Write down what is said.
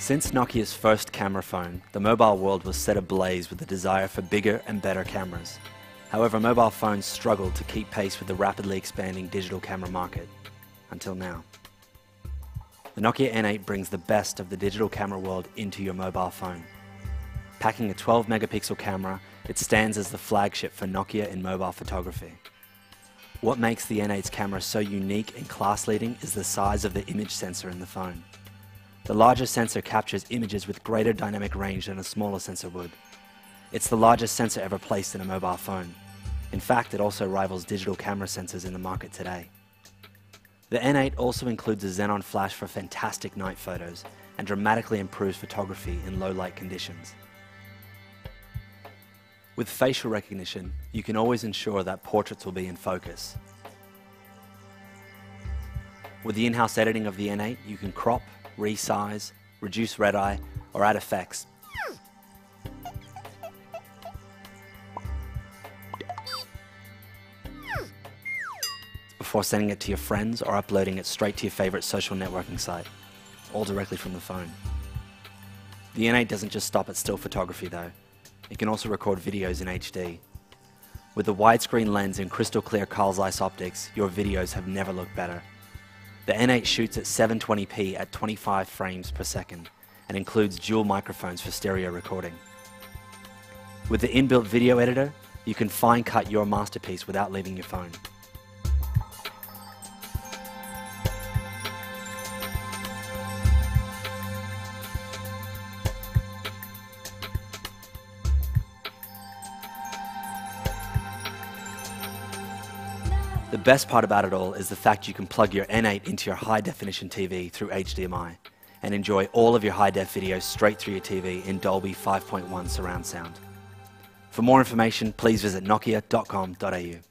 Since Nokia's first camera phone, the mobile world was set ablaze with the desire for bigger and better cameras. However, mobile phones struggled to keep pace with the rapidly expanding digital camera market. Until now. The Nokia N8 brings the best of the digital camera world into your mobile phone. Packing a 12 megapixel camera, it stands as the flagship for Nokia in mobile photography. What makes the N8's camera so unique and class leading is the size of the image sensor in the phone. The larger sensor captures images with greater dynamic range than a smaller sensor would. It's the largest sensor ever placed in a mobile phone. In fact, it also rivals digital camera sensors in the market today. The N8 also includes a xenon flash for fantastic night photos and dramatically improves photography in low light conditions. With facial recognition, you can always ensure that portraits will be in focus. With the in-house editing of the N8, you can crop, resize, reduce red eye, or add effects. Before sending it to your friends or uploading it straight to your favorite social networking site, all directly from the phone. The N8 doesn't just stop at still photography though. It can also record videos in HD. With a widescreen lens and crystal clear Carl Zeiss optics, your videos have never looked better. The N8 shoots at 720p at 25 frames per second and includes dual microphones for stereo recording. With the inbuilt video editor, you can fine cut your masterpiece without leaving your phone. The best part about it all is the fact you can plug your N8 into your high definition TV through HDMI and enjoy all of your high def videos straight through your TV in Dolby 5.1 surround sound. For more information, please visit nokia.com.au.